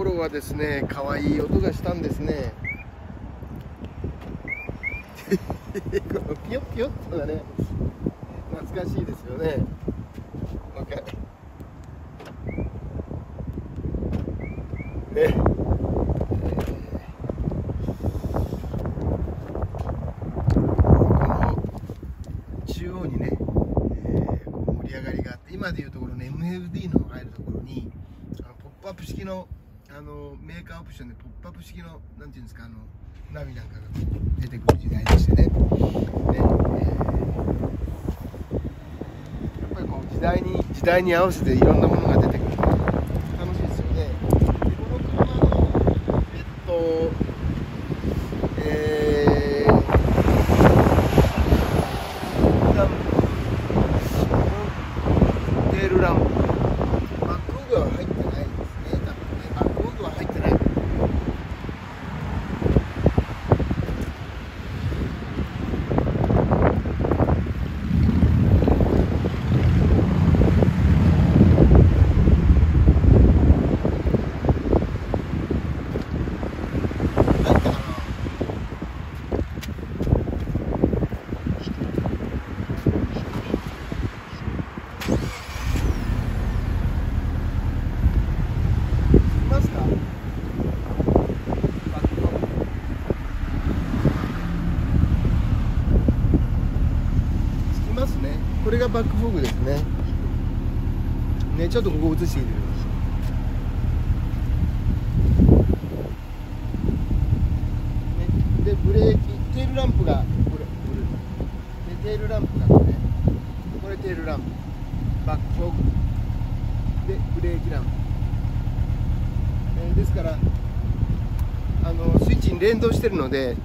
頃はですね可愛い音がしたんですね。このピヨピヨっとがね懐かしいですよね。OK ね。中央にね、えー盛り上がりがあって今でいうところの MFD の入るところにあのポップアップ式のあのメーカーオプションでポップアップ式のなんていうんですかあのナビなんかが出てくる時代でしてね。で、えーやっぱりこう時代に時代に合わせていろんなものが出てくる楽しいですよねでこの車のえっとえーランプテールランプバックオーグは入ってないですね多分ねバックオーグは入ってない入ったかないますかバックオーグつきますねこれがバックフォーグですねねちょっとここ映してみてくださいでブレーキテールランプがこれブルーでテールランプがこれこれテールランプバックフォーグでブレーキランプ、えーですからあのスイッチに連動してるので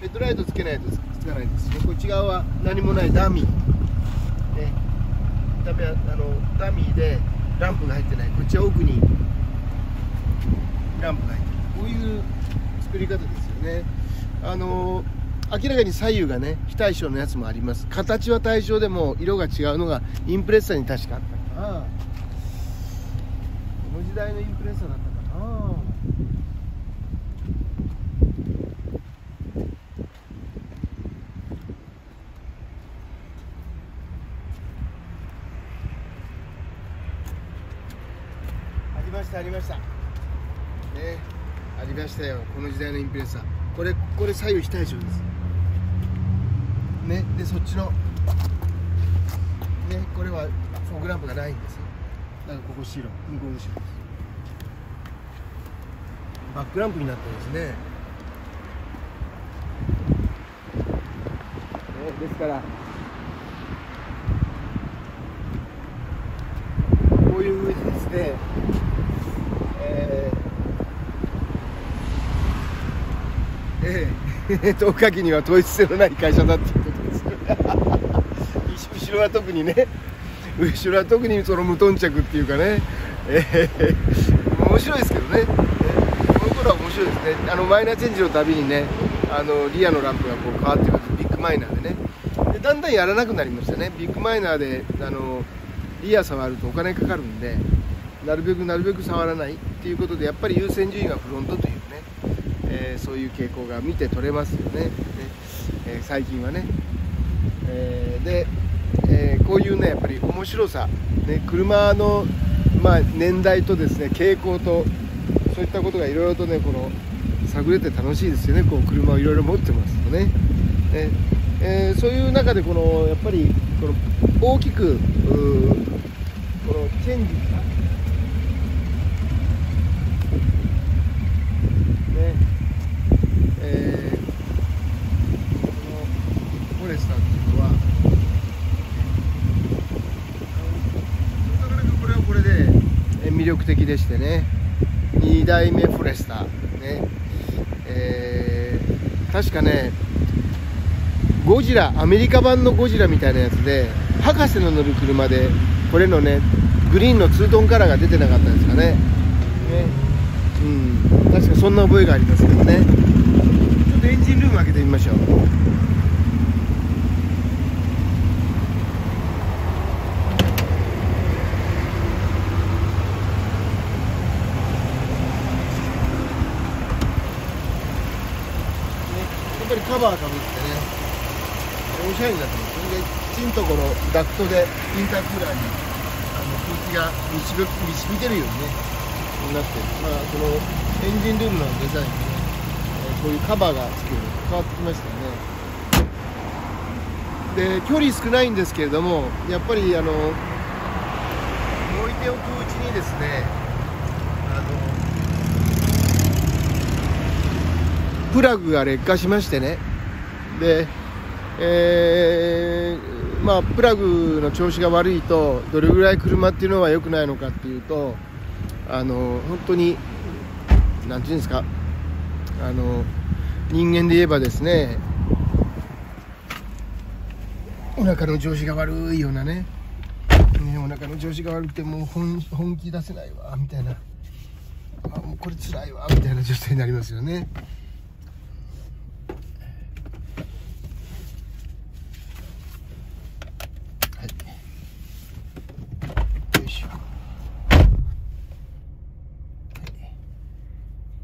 ヘッドライトつけないとつつかないんですねこっち側は何もないダミー、ダメあのダミーでランプが入ってないこっちは奥にランプが入ってる。こういう作り方ですよね。あの明らかに左右がね非対称のやつもあります。形は対称でも色が違うのがインプレッサーに確かあったかな。この時代のインプレッサーだったかなありましたありました。ねありましたよこの時代のインプレッサー。これこれ左右非対称です。ねでそっちのねこれはフォグランプがないんですよ。だからここ白向こう後ろです。バックランプになってますね。ねですからこういうふうにですねえーええ10日期には統一性のない会社だっていうことです 後ろは特にね後ろは特にその無頓着っていうかね、えー面白いですけどね、えーこの頃は面白いですね。あのマイナーチェンジのたびにねあのリアのランプがこう変わってくるビッグマイナーでね。でだんだんやらなくなりましたね。ビッグマイナーであのリア触るとお金かかるんでなるべくなるべく触らないっていうことでやっぱり優先順位がフロントという、えーそういう傾向が見て取れますよね。ね、えー最近はね、えーで、えこういうねやっぱり面白さ、ね、車の、まあ、年代とですね傾向とそういったことがいろいろとねこの探れて楽しいですよね。こう車をいろいろ持ってますとね。ね。えそういう中でこのやっぱりこの大きくこのチェンジしたねえーこのフォレスターっていうのはなかなかこれはこれで魅力的でしてね。2代目フォレスターね。えー確かねゴジラアメリカ版のゴジラみたいなやつで博士の乗る車でこれのねグリーンのツートンカラーが出てなかったですかね。ね。うん。確かそんな覚えがありますけどね。ンジンルーム開けてみましょう。やっぱりカバーかぶってね。おしゃれになって。ますんできちんとこのダクトでインタークーラーにあの空気が導ちぶ満ちるようにね。なってまあこのエンジンルームのデザインねこういうカバーがつくように変わってきましたよね。で距離少ないんですけれどもやっぱりあの置いておくうちにですねあのプラグが劣化しましてね。でえー、まあプラグの調子が悪いとどれぐらい車っていうのは良くないのかっていうとあの本当に何て言うんですかあの人間で言えばですねお腹の調子が悪いようなねねお腹の調子が悪くてもう本気出せないわみたいなあもうこれ辛いわみたいな女性になりますよね。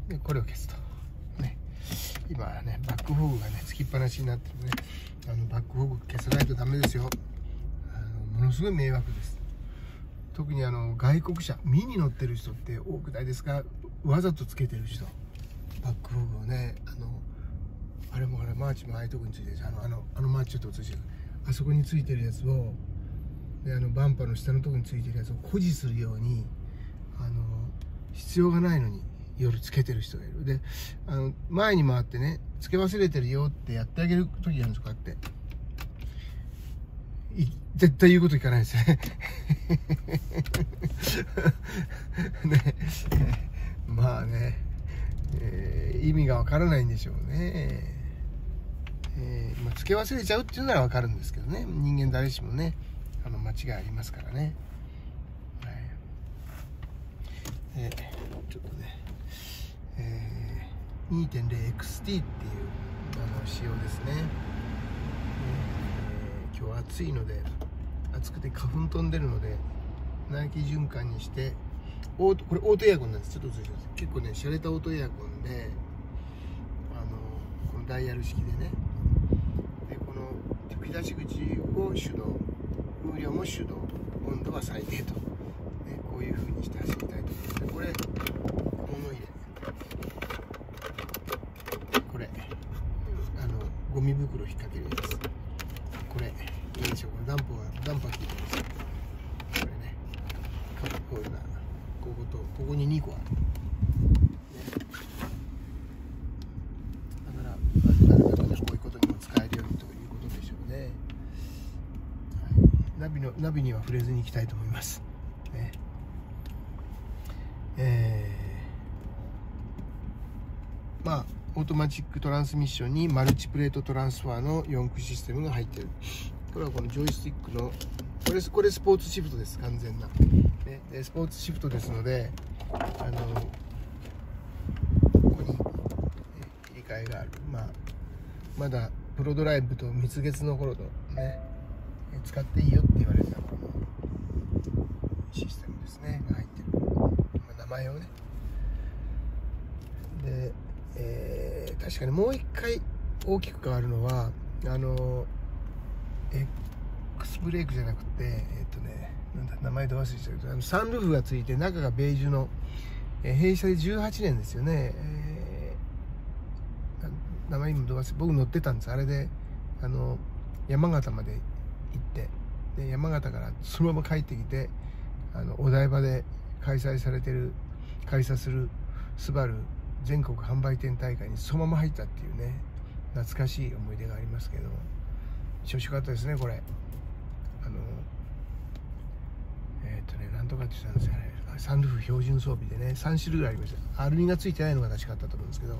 でこれを消すとね今はねバックホグがねつきっぱなしになってるね。あのバックホグ消さないとダメですよ。あのものすごい迷惑です。特にあの外国車ミニ乗ってる人って多くないですか？わざとつけてる人。バックフォグをねあのあれもあれマーチもああいうとこについてる。あのあのあのマーチちょっと映してる。あそこについてるやつをであのバンパーの下のとこについてるやつを誇示するようにあの必要がないのに夜つけてる人がいる。であの前に回ってねつけ忘れてるよってやってあげる時あるんですこうやって。絶対言うこと聞かないですね。ね。まあね、えー、意味がわからないんでしょうね。えー、まあ、つけ忘れちゃうっていうならわかるんですけどね。人間誰しもねあの間違いありますからね、はい。えー、ちょっとね。えー、2.0XT っていうあの仕様ですね、えー、今日暑いので暑くて花粉飛んでるので内気循環にしてオートこれオートエアコンなんです。ちょっとついてます結構ね洒落たオートエアコンであのこのダイヤル式でね。でこの吹き出し口を手動風量も手動温度は最低と、ね、こういう風にして走りたいと思います。これ物入れこれあのゴミ袋引っ掛けるやつこれいいでしょこれダンプはダンパー効いてます。これね。こういなこことここに2個ある、ね、だからなかなかこういうことにも使えるようにということでしょうね、ナビのナビには触れずにいきたいと思いますねえー、まあオートマチックトランスミッションにマルチプレートトランスファーの4駆システムが入ってる。これはこのジョイスティックのこれこれスポーツシフトです完全な、ね、でスポーツシフトですのであのここに、ね、切り替えがある。まあまだプロドライブと蜜月の頃とね使っていいよって言われたこのシステムですねが入ってる、まあ、名前をねで、えー、確かに。もう一回大きく変わるのはあの X ブレークじゃなくてえっ、とねなんだ名前で忘れちゃうけどあのサンルーフがついて中がベージュの、え、弊社で18年ですよね、えー、名前今ど忘れ僕乗ってたんです。あれであの山形まで行ってで山形からそのまま帰ってきてあのお台場で開催されてる開催するスバル全国販売店大会にそのまま入ったっていうね懐かしい思い出がありますけど調子よかったですねこれ。あのえっ、ー、とねなんとかって言ったんですよね。サンルーフ標準装備でね3種類ぐらいありました。R2 がついてないのが確かあったと思うんですけど。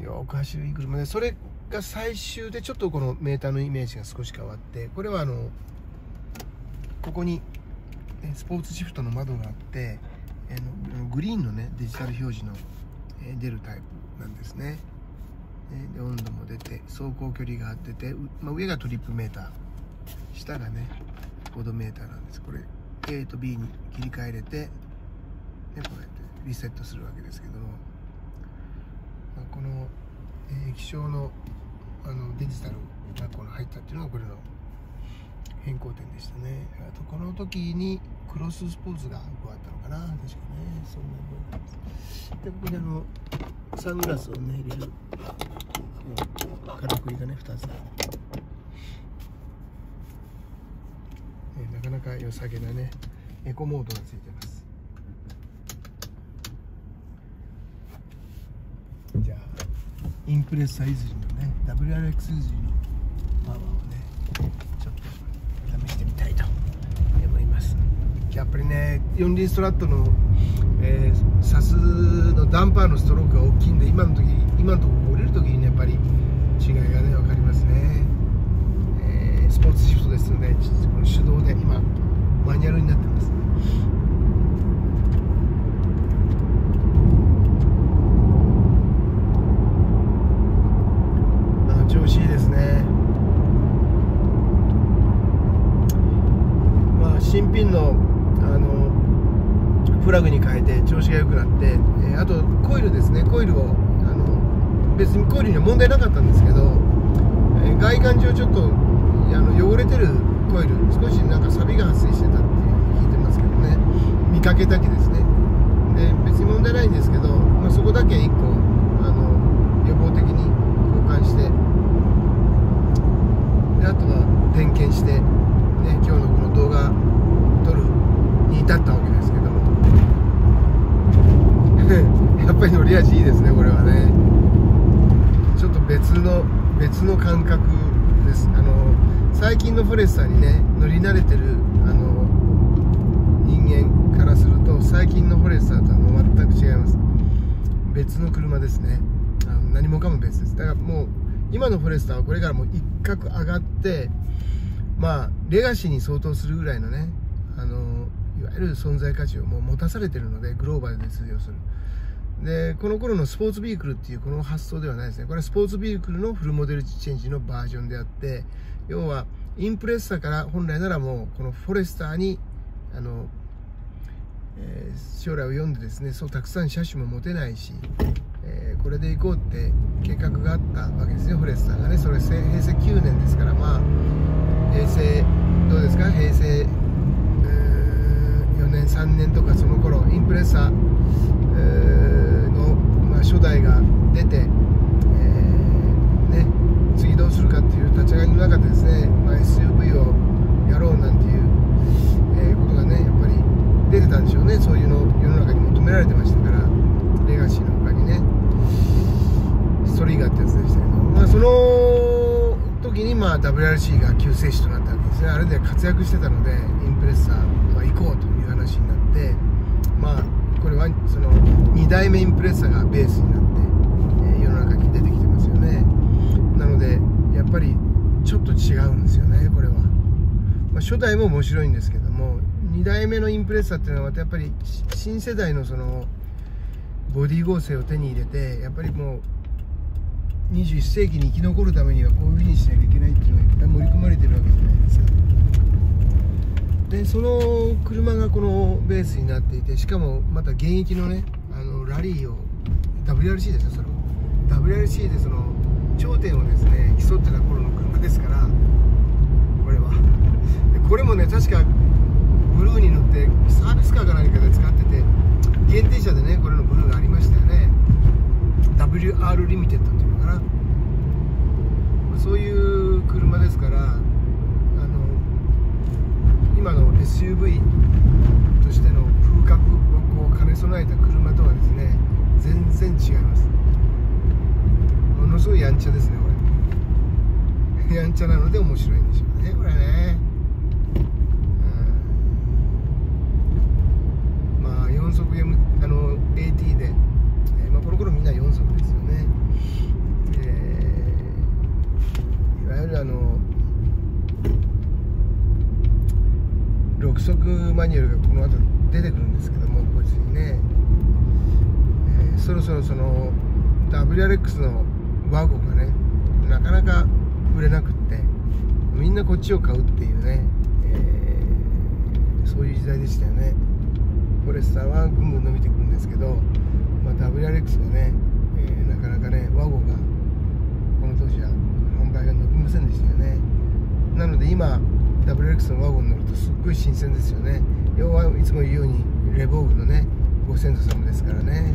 よく走るいい車でそれが最終でちょっとこのメーターのイメージが少し変わってこれはあのここにスポーツシフトの窓があってグリーンのねデジタル表示のえ出るタイプなんですね。で温度も出て走行距離が出て、まあ、上がトリップメーター下がねオドメーターなんです。これ A と B に切り替えれて、ね、こうやってリセットするわけですけども、まあ、このえー、液晶のあのデジタルがこの入ったっていうのがこれの変更点でしたね。あとこの時にクロススポーツがかな確かねそんな覚えてます。でここにあのサングラスをね入れる。からくりがね2つ。ある、えー、なかなか良さげなねエコモードがついてます。じゃあインプレッサーいずりのね WRX いずりのパワーをねちょっと試してみたいと思いますやっぱりね四輪ストラットの、えー、サスのダンパーのストロークが大きいんで今の時今のところ降りる時にねやっぱり違いがね分かりますね、えー、スポーツシフトですのでこの手動で今マニュアルになってます。ね子いいですねまあ新品のあのプラグに変えて調子が良くなって、えー、あとコイルですね。コイルをあの別にコイルには問題なかったんですけど、えー、外観上ちょっとあの汚れてるコイル少しなんか錆が発生してたって聞いてますけどね。見かけだけですね。で別に問題ないんですけど、まあ、そこだけ1個あの予防的に交換してであとは点検して、ね、今日のこの動画撮るに至ったわけですけども。やっぱり乗り味いいですねこれはね。ちょっと別の別の感覚です。あの最近のフォレスターにね乗り慣れてるあの人間からすると最近のフォレスターとは全く違います。別の車ですね。あの何もかも別です。だからもう今のフォレスターはこれからもう一角上がってまあレガシーに相当するぐらいのねる存在価値をもう持たされてるのでグローバルで通用する。でこの頃のスポーツビークルっていうこの発想ではないですね。これはスポーツビークルのフルモデルチェンジのバージョンであって要はインプレッサーから本来ならもうこのフォレスターにあの、えー、将来を読んでですねそうたくさん車種も持てないしえー、これで行こうって計画があったわけですね。フォレスターがね。それ平成9年ですからまあ平成どうですか？平成年3年とかその頃インプレッサーの、ま、初代が出て、え、ね、次どうするかっていう立ち上がりの中でですね、まあ、SUV をやろうなんていう、え、ことがねやっぱり出てたんでしょうね。そういうの世の中に求められてましたからレガシーの他にねストリーガーってやつでしたけど、まあ、その時にまあ WRC が救世主となったわけですね。あれで活躍してたのでインプレッサー、行こうと。話になってまあこれはその2代目インプレッサーがベースになって、え、世の中に出てきてますよね。なのでやっぱりちょっと違うんですよねこれは、まあ、初代も面白いんですけども2代目のインプレッサーっていうのはまたやっぱり新世代のそのボディ合成を手に入れてやっぱりもう21世紀に生き残るためにはこういうふうにしなきゃいけないっていうのが盛り込まれてるわけじゃないですか。でその車がこのベースになっていてしかもまた現役のねあのラリーを WRC ですよそれを WRC でその頂点をですね競ってた頃の車ですからこれは。これもね確かブルーに塗ってサービスカーか何かで使ってて限定車でねこれのブルーがありましたよね。WR リミテッドっていうのかな。そういう車ですからあの今の SUV としての風格をこう兼ね備えた車とはですね全然違います。ものすごいやんちゃですねこれ。やんちゃなので面白いんでしょうねこれね。まあ4速 M マニュアルがこの後出てくるんですけどもこいつにね、えー、そろそろその WRX のワゴンがねなかなか売れなくってみんなこっちを買うっていうね、えー、そういう時代でしたよね。フォレスターはぐんぐん伸びてくるんですけど、まあ、WRX もね、えー、なかなかねワゴンがこの当時は販売が伸びませんでしたよね。なので今 WX のワゴン乗るとすっごい新鮮ですよね。要はいつも言うようにレボーグのねご先祖様ですからね。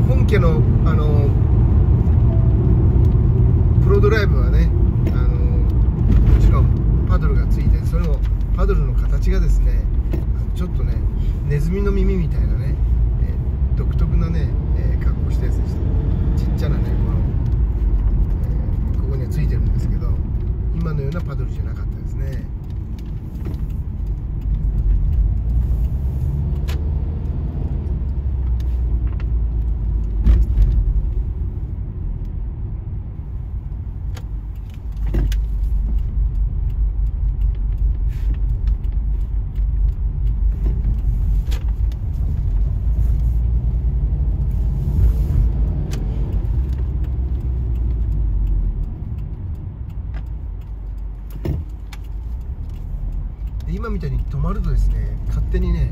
本家のあのプロドライブはねあのもちろんパドルがついてそれをパドルの形がですねちょっとねネズミの耳みたいなね、えー、独特なね、えー、格好したやつでした。ちっちゃなねこの、えー、ここにはついてるんですけど今のようなパドルじゃなかったですね。で今みたいに止まるとですね勝手にね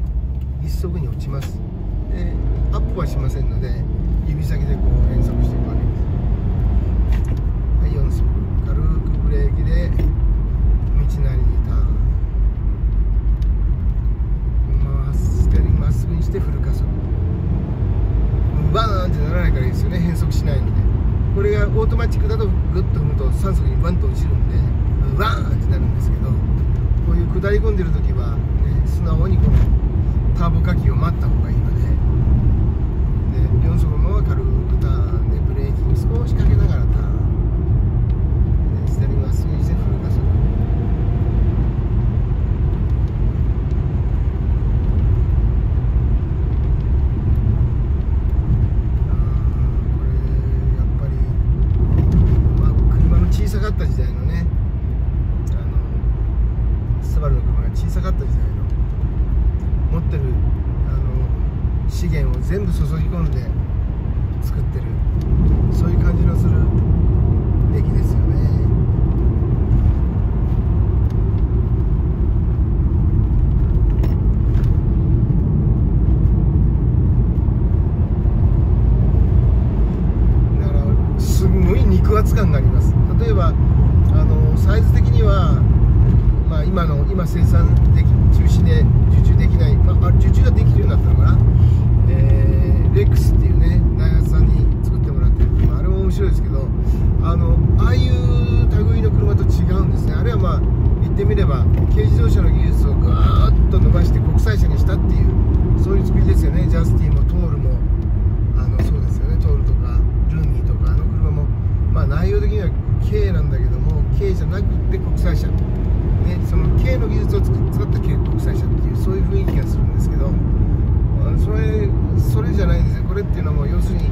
一速に落ちます。でアップはしませんので指先でこう変速していくわけです。はい4速軽くブレーキで道なりにターン。まっすぐにまっすぐにしてフル加速。バーンってならないからいいですよね。変速しないので。これがオートマチックだとグッと踏むと3速にバンと落ちるんでバーンってなるんですけど。こういう下り込んでる時は、ね、素直にこのターボ火器を待った方がいいので。で4速のまま軽くターンでブレーキを少しかけながらターン。でステリングは水平全部注ぎ込んで作ってるそういう感じのする出来ですよねだからすんごい肉厚感があります例えばあのサイズ的には、まあ、今の今生産でき中止で受注できない、まあ、あ受注ができるようになったのかな、えーレックスっていうねダイハツさんに作ってもらってる車あれも面白いですけどあのああいう類の車と違うんですねあれはまあ言ってみれば軽自動車の技術をぐーっと伸ばして国際車にしたっていうそういう作りですよねジャスティンもトールもあのそうですよねトールとかルンギーとかあの車もまあ内容的には軽なんだけども軽じゃなくて国際車ねその軽の技術を使った軽国際車っていうそういう雰囲気がするんですけどそれそれじゃないんですよ。これっていうのはもう要するに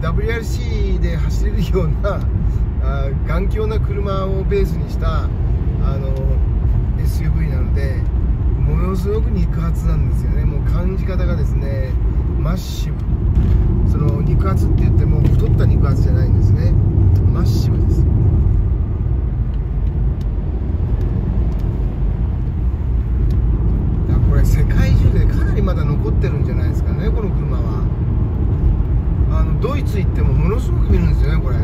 WRC で走れるような あ頑強な車をベースにしたあの SUV なのでものすごく肉厚なんですよね。もう感じ方がですねマッシブ。その肉厚って言っても太った肉厚じゃないんですね。マッシブですだからこれ世界中でかなりまだ残ってるんじゃないですかねこの車はあのドイツ行ってもものすごく見るんですよねこれ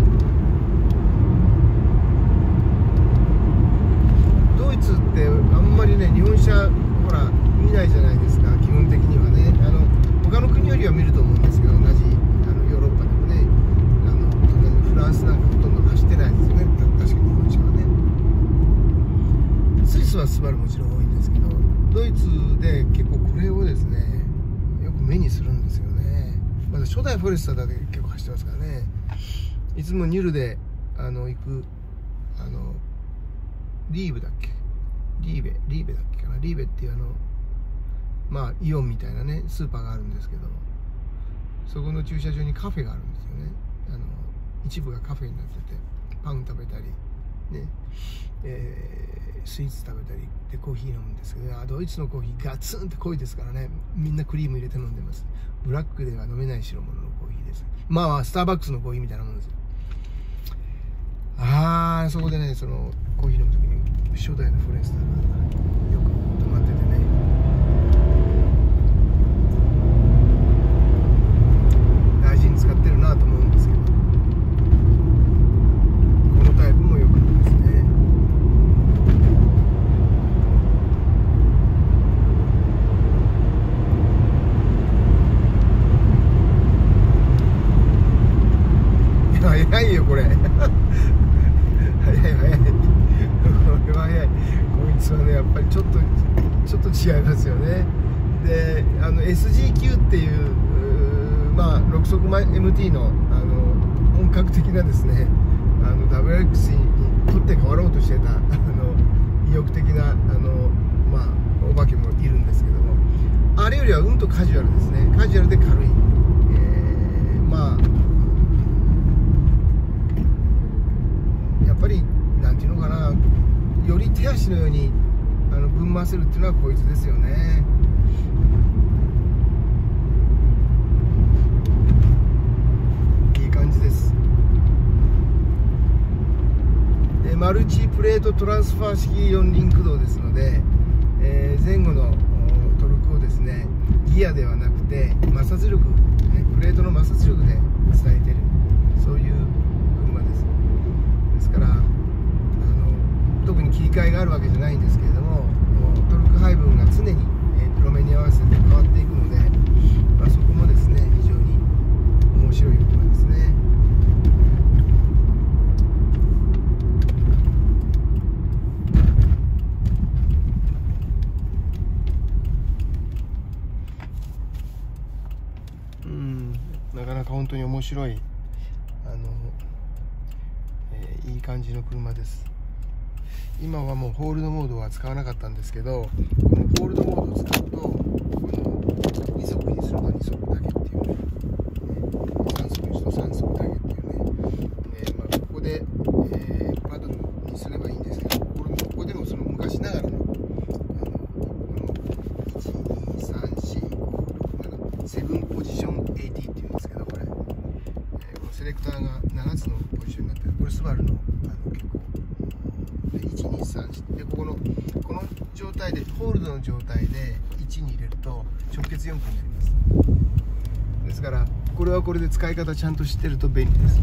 ドイツってあんまりね日本車ほら見ないじゃないですか基本的にはねあの他の国よりは見ると思うんですけど同じあのヨーロッパでもねあの特にフランスなんかほとんど走ってないですよねた確かに日本車はねスイスはスバルもちろん多いんですけどドイツで結構これをですねよく目にするんですよねまだ初代フォレスターだけ結構走ってますからね。いつもニュルであの行くあのリーブだっけ？リーベリーベだっけかな？リーベっていうあのまあイオンみたいなねスーパーがあるんですけどそこの駐車場にカフェがあるんですよね。あの一部がカフェになっててパン食べたりね。えースイーツ食べたりでコーヒー飲むんですけどドイツのコーヒーガツンって濃いですからね。みんなクリーム入れて飲んでます。ブラックでは飲めない白物のコーヒーです。まあスターバックスのコーヒーみたいなもんですああそこでねそのコーヒー飲む時に初代のフォレスターがよく止まっててね大事に使ってるなと思うんですけどこのタイプもよく見ますねいや早いよこれ早い早いこれは早いこいつはねやっぱりちょっとちょっと違いますよねであの SGQ っていううーまあ6速前 MT のあの本格的なですねあの WX に取って変わろうとしてたあの意欲的なあのまあお化けもいるんですけどもあれよりはうんとカジュアルですね。カジュアルで軽い、えーまあやっぱりなんていうのかなより手足のようにあのぶん回せるっていうのはこいつですよねいい感じですでマルチプレートトランスファー式四輪駆動ですので、えー前後のトルクをですねギアではなくて摩擦力、ね、プレートの摩擦力で伝えてるそういう車です。ですからあの特に切り替えがあるわけじゃないんですけれどもトルク配分が常に、えー路面に合わせて変わっていくので、まあ、そこもですね非常に面白い車ですねうんなかなか本当に面白いあの、えーいい感じの車です。今はもうホールドモードは使わなかったんですけどこのホールドモードを使うとこの2足にするの2足だけっていうねね3速にすると3速だけっていうね、えーまあ、ここで、えーパドルにすればいいんですけどこれもここでもその昔ながらのになってるこれスバルのあの結構3でここのこの状態でホールドの状態で1に入れると直結4分になりますですからこれはこれで使い方ちゃんと知ってると便利です、ね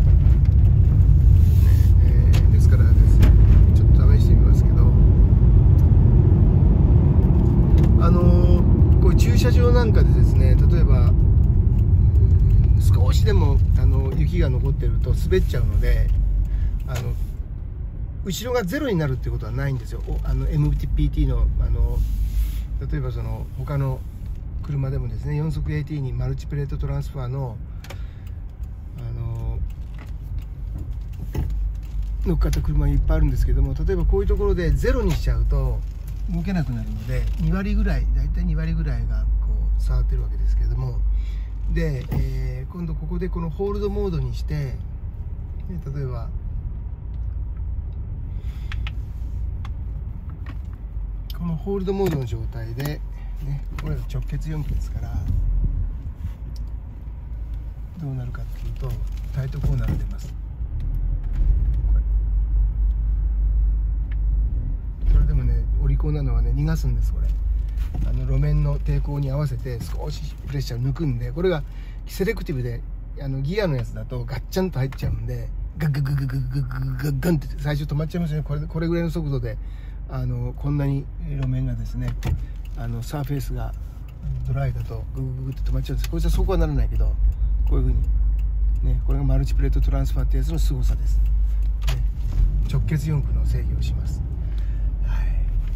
えー、ですからですねちょっと試してみますけどあのー、こう駐車場なんかでですね例えば少しでもあの雪が残ってると滑っちゃうのであの後ろがゼロになるってことはないんですよ。あの MPT のあの例えばその他の車でもですね4速 AT にマルチプレートトランスファーのあの乗っかった車いっぱいあるんですけども例えばこういうところでゼロにしちゃうと動けなくなるので2割ぐらい大体2割ぐらいがこう触ってるわけですけども。で、えー、今度ここでこのホールドモードにして例えばこのホールドモードの状態で、ね、これ直結4機ですからどうなるかっていうとタイトコーナーが出ます。これ。でもねお利口なのはね逃がすんですこれ。あの路面の抵抗に合わせて少しプレッシャーを抜くんでこれがセレクティブであのギアのやつだとガッチャンと入っちゃうんでガッガッガッガッガッガッガッガって最初止まっちゃいますよねこれこれぐらいの速度であのこんなに路面がですねあのサーフェイスがドライだとググググって止まっちゃうんです。こいつはそこはならないけどこういうふうにねこれがマルチプレートトランスファーってやつの凄さです、ね、直結4区の制御をします。はい。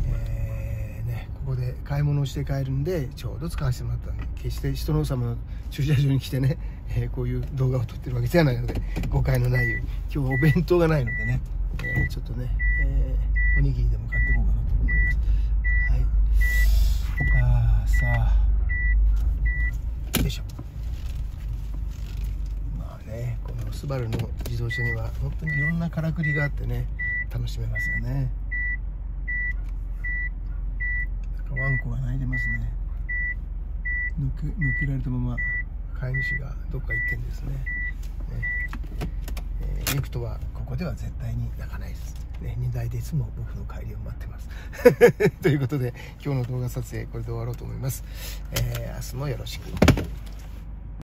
えー、ねここで買い物をして帰るんでちょうど使わせてもらったんで決して人の王様の駐車場に来てね、えー、こういう動画を撮ってるわけじゃないので誤解のないように。今日はお弁当がないのでね、えー、ちょっとね、おにぎりでも買っていこうかなと思います。はい。ああさあ。よいしょ。まあねこのスバルの自動車には本当にいろんなからくりがあってね楽しめますよね。ワンコが鳴いてますね。抜け抜けられたまま。飼い主がどっか行ってんですね。ね、えー、リフトはここでは絶対に泣かないですね、荷台でいつも僕の帰りを待ってます。ということで今日の動画撮影これで終わろうと思います、えー、明日もよろしく。